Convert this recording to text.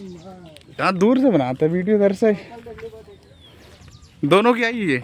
यहाँ दूर से बनाते वीडियो इधर से। दोनों की आई ये?